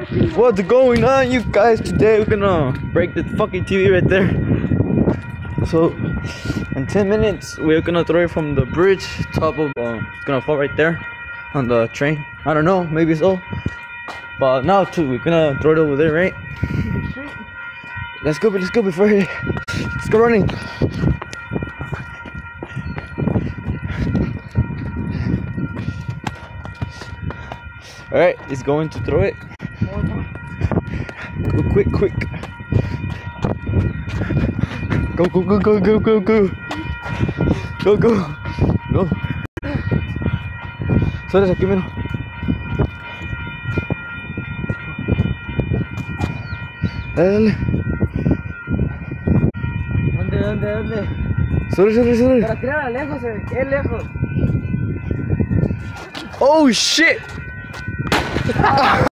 What's going on, you guys? Today we're gonna break the fucking TV right there. So, in 10 minutes, we're gonna throw it from the bridge, top of, um, it's gonna fall right there on the train. I don't know, maybe so. But now, too, we're gonna throw it over there, right? Let's go, let's go before it. Let's go running. Alright, he's going to throw it. Go quick, quick. Go, go, go, go, go, go, go. Go, go. Go. Sales aquí, mira. Dale, dale. ¿Dónde, dónde, dónde? Sube, sube, sube. Para tirar a lejos, eh, es lejos. Oh shit!